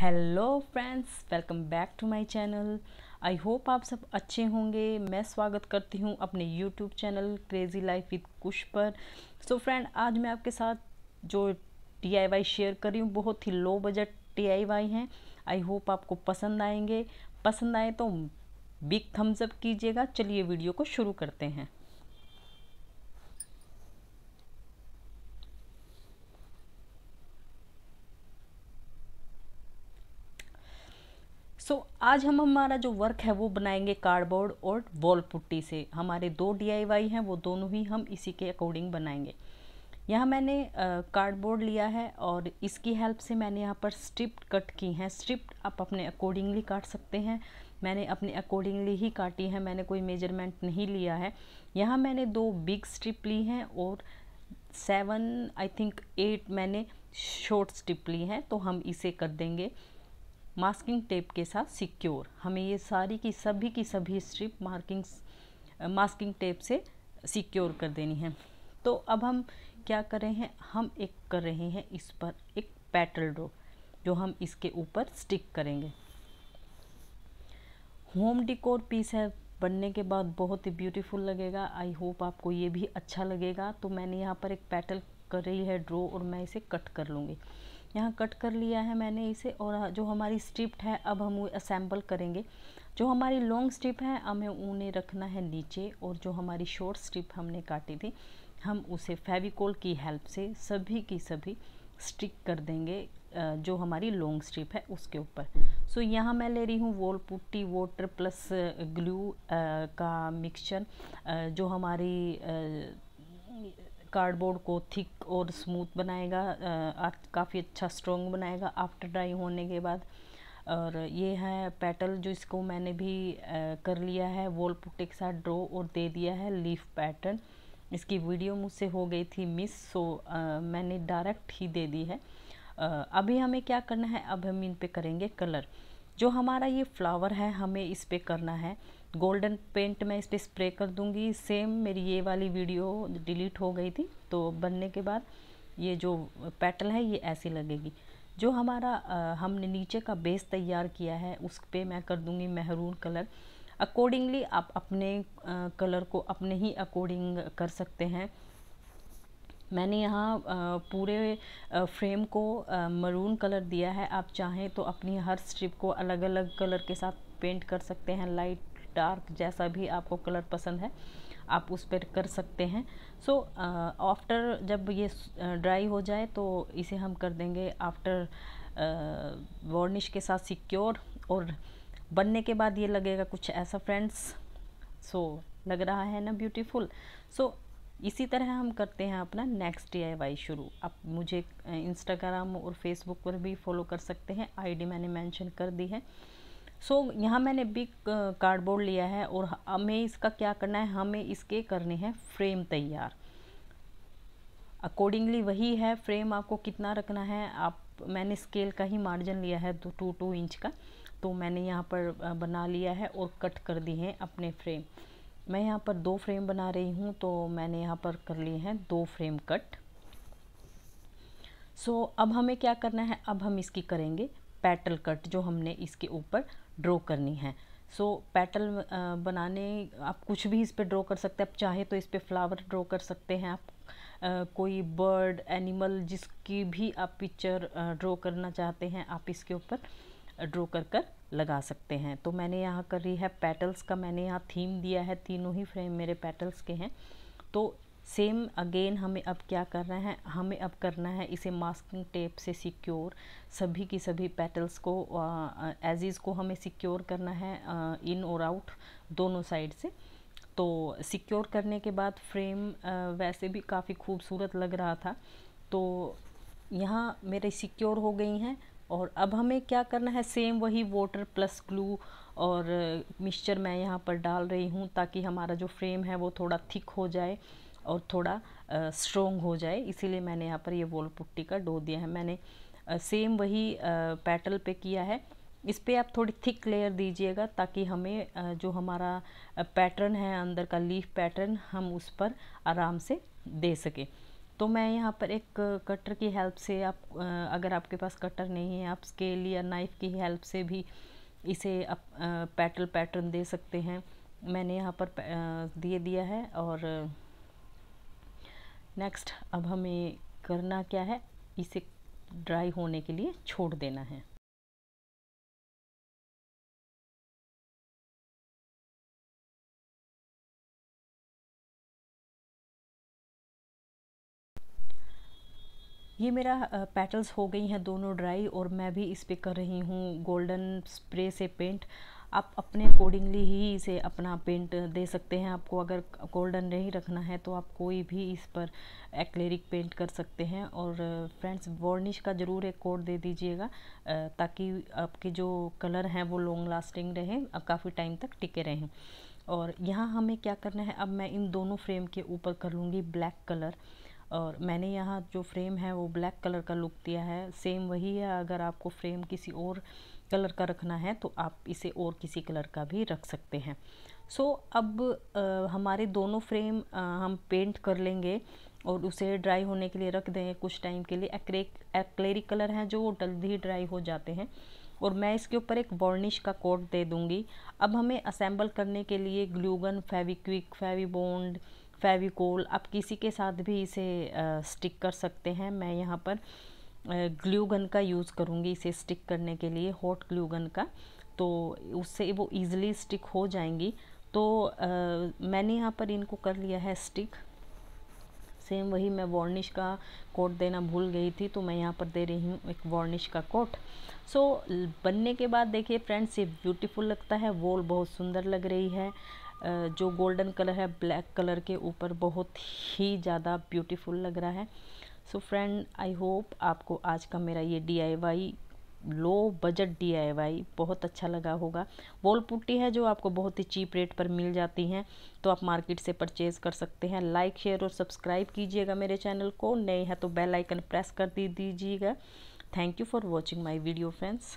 Hello friends welcome back to my channel I hope आप सब अच्छे होंगे। मैं स्वागत करती हूँ अपने YouTube channel crazy life with Kush पर। सो so फ्रेंड आज मैं आपके साथ जो डी शेयर कर रही हूँ, बहुत ही लो बजट डी हैं। आई होप आपको पसंद आएँगे। पसंद आए तो बिग थम्सअप कीजिएगा। चलिए वीडियो को शुरू करते हैं सो so, आज हम हमारा जो वर्क है वो बनाएँगे कार्डबोर्ड और वॉल पुट्टी से। हमारे दो डी हैं, वो दोनों ही हम इसी के अकॉर्डिंग बनाएँगे। यहाँ मैंने कार्डबोर्ड लिया है और इसकी हेल्प से मैंने यहाँ पर स्ट्रिप कट की हैं। स्ट्रिप आप अपने अकॉर्डिंगली काट सकते हैं। मैंने अपने अकॉर्डिंगली ही काटी है, मैंने कोई मेज़रमेंट नहीं लिया है। यहाँ मैंने दो बिग स्ट्रिप ली हैं और सेवन आई थिंक एट मैंने शॉर्ट स्ट्रिप ली हैं तो हम इसे कर देंगे। मास्किंग टेप के साथ सिक्योर हमें ये सारी की सभी की सभी स्ट्रिप मार्किंग्स मास्किंग टेप से सिक्योर कर देनी है. तो अब हम क्या कर रहे हैं? हम एक कर रहे हैं इस पर एक पैटल ड्रो जो हम इसके ऊपर स्टिक करेंगे. होम डिकोर पीस है. बनने के बाद बहुत ही ब्यूटीफुल लगेगा. आई होप आपको ये भी अच्छा लगेगा. तो मैंने यहाँ पर एक पैटल कर रही है ड्रो और मैं इसे कट कर लूँगी. यहाँ कट कर लिया है मैंने इसे और जो हमारी स्ट्रिप है अब हम असेंबल करेंगे। जो हमारी लॉन्ग स्ट्रिप है हमें उन्हें रखना है नीचे और जो हमारी शॉर्ट स्ट्रिप हमने काटी थी हम उसे फेविकोल की हेल्प से सभी की सभी स्टिक कर देंगे जो हमारी लॉन्ग स्ट्रिप है उसके ऊपर। सो so, यहाँ मैं ले रही हूँ wall putty water plus glue का मिक्सचर जो हमारी कार्डबोर्ड को थिक और स्मूथ बनाएगा काफ़ी अच्छा स्ट्रॉन्ग बनाएगा आफ्टर ड्राई होने के बाद। और ये है पेटल जो इसको मैंने भी आ, कर लिया है वॉल पुट्टे के साथ ड्रॉ और दे दिया है लीफ पैटर्न इसकी वीडियो मुझसे हो गई थी मिस सो आ, मैंने डायरेक्ट ही दे दी है। आ, अभी हमें क्या करना है अब हम इन पे करेंगे कलर जो हमारा ये फ्लावर है हमें इस पर करना है। गोल्डन पेंट मैं इस पर स्प्रे कर दूँगी। सेम मेरी ये वाली वीडियो डिलीट हो गई थी तो बनने के बाद ये जो पेटल है ये ऐसी लगेगी। जो हमारा आ, हमने नीचे का बेस तैयार किया है उस पर मैं कर दूँगी महरून कलर। अकॉर्डिंगली आप अपने आ, कलर को अपने ही अकॉर्डिंग कर सकते हैं। मैंने यहाँ पूरे फ्रेम को मरून कलर दिया है। आप चाहें तो अपनी हर स्ट्रिप को अलग अलग कलर के साथ पेंट कर सकते हैं। लाइट डार्क जैसा भी आपको कलर पसंद है आप उस पर कर सकते हैं। सो आफ्टर जब ये ड्राई हो जाए तो इसे हम कर देंगे आफ्टर वार्निश के साथ सिक्योर और बनने के बाद ये लगेगा कुछ ऐसा फ्रेंड्स सो so, लग रहा है ना ब्यूटीफुल सो so, इसी तरह हम करते हैं अपना नेक्स्ट डी शुरू। आप मुझे इंस्टाग्राम और फेसबुक पर भी फॉलो कर सकते हैं। आईडी मैंने मेंशन कर दी है। सो so, यहाँ मैंने बिग कार्डबोर्ड लिया है और हमें इसका क्या करना है? हमें इसके करने हैं फ्रेम तैयार। अकॉर्डिंगली वही है फ्रेम आपको कितना रखना है? आप मैंने स्केल का ही मार्जिन लिया है दो टू टू इंच का। तो मैंने यहाँ पर बना लिया है और कट कर दी हैं अपने फ्रेम मैं यहाँ पर दो फ्रेम बना रही हूँ तो मैंने यहाँ पर कर लिए हैं दो फ्रेम कट सो so, अब हमें क्या करना है? अब हम इसकी करेंगे पैटल कट जो हमने इसके ऊपर ड्रॉ करनी है। सो so, पैटल बनाने आप कुछ भी इस पर ड्रॉ कर सकते हैं। आप चाहे तो इस पर फ्लावर ड्रॉ कर सकते हैं। आप कोई बर्ड एनिमल जिसकी भी आप पिक्चर ड्रॉ करना चाहते हैं आप इसके ऊपर ड्रॉ कर कर लगा सकते हैं। तो मैंने यहाँ कर है पेटल्स का मैंने यहाँ थीम दिया है। तीनों ही फ्रेम मेरे पेटल्स के हैं। तो सेम अगेन हमें अब क्या करना है? हमें अब करना है इसे मास्किंग टेप से सिक्योर सभी की सभी पेटल्स को एज इज़ को हमें सिक्योर करना है इन और आउट दोनों साइड से। तो सिक्योर करने के बाद फ्रेम वैसे भी काफ़ी खूबसूरत लग रहा था। तो यहाँ मेरे सिक्योर हो गई हैं और अब हमें क्या करना है? सेम वही वाटर प्लस ग्लू और मिक्सचर मैं यहाँ पर डाल रही हूँ ताकि हमारा जो फ्रेम है वो थोड़ा थिक हो जाए। और थोड़ा स्ट्रोंग हो जाए, इसीलिए मैंने यहाँ पर ये वॉल पुट्टी का डो दिया है। मैंने सेम वही पैटल पे किया है। इस पर आप थोड़ी थिक लेयर दीजिएगा ताकि हमें जो हमारा पैटर्न है, अंदर का लीफ पैटर्न हम उस पर आराम से दे सकें। तो मैं यहाँ पर एक कटर की हेल्प से आप अगर आपके पास कटर नहीं है, आप स्केल या नाइफ़ की हेल्प से भी इसे आप पैटल पैटर्न दे सकते हैं। मैंने यहाँ पर दिए दिया है और नेक्स्ट अब हमें करना क्या है? इसे ड्राई होने के लिए छोड़ देना है। ये मेरा पेटल्स हो गई हैं दोनों ड्राई और मैं भी इस पर कर रही हूँ। गोल्डन स्प्रे से पेंट आप अपने अकॉर्डिंगली ही इसे अपना पेंट दे सकते हैं। आपको अगर गोल्डन नहीं रखना है तो आप कोई भी इस पर एक्लेरिक पेंट कर सकते हैं। और फ्रेंड्स वॉर्निश का ज़रूर एक कोड दे दीजिएगा ताकि आपके जो कलर हैं वो लॉन्ग लास्टिंग रहें काफ़ी टाइम तक टिके रहें। और यहाँ हमें क्या करना है, अब मैं इन दोनों फ्रेम के ऊपर कर लूँगी ब्लैक कलर और मैंने यहाँ जो फ्रेम है वो ब्लैक कलर का लुक दिया है। सेम वही है, अगर आपको फ्रेम किसी और कलर का रखना है तो आप इसे और किसी कलर का भी रख सकते हैं। सो so, अब आ, हमारे दोनों फ्रेम आ, हम पेंट कर लेंगे और उसे ड्राई होने के लिए रख देंगे कुछ टाइम के लिए। एक्रेक एक्लेरिक कलर हैं जो वो जल्दी ही ड्राई हो जाते हैं। और मैं इसके ऊपर एक वार्निश का कोट दे दूँगी। अब हमें असेंबल करने के लिए ग्लूगन फेविक्विक फेविबोंड फेविकोल आप किसी के साथ भी इसे आ, स्टिक कर सकते हैं। मैं यहाँ पर ग्लू गन का यूज़ करूँगी इसे स्टिक करने के लिए हॉट ग्लू गन का। तो उससे वो ईज़िली स्टिक हो जाएँगी। तो आ, मैंने यहाँ पर इनको कर लिया है स्टिक सेम वही मैं वार्निश का कोट देना भूल गई थी तो मैं यहाँ पर दे रही हूँ एक वार्निश का कोट सो so, बनने के बाद देखिए फ्रेंड्स ये ब्यूटीफुल लगता है वॉल बहुत सुंदर लग रही है। जो गोल्डन कलर है ब्लैक कलर के ऊपर बहुत ही ज़्यादा ब्यूटीफुल लग रहा है। सो फ्रेंड आई होप आपको आज का मेरा ये डीआईवाई लो बजट डीआईवाई बहुत अच्छा लगा होगा। वॉल पुट्टी है जो आपको बहुत ही चीप रेट पर मिल जाती हैं तो आप मार्केट से परचेज़ कर सकते हैं। लाइक शेयर और सब्सक्राइब कीजिएगा मेरे चैनल को। नए हैं तो बेल आइकन प्रेस कर दीजिएगा। Thank you for watching my video friends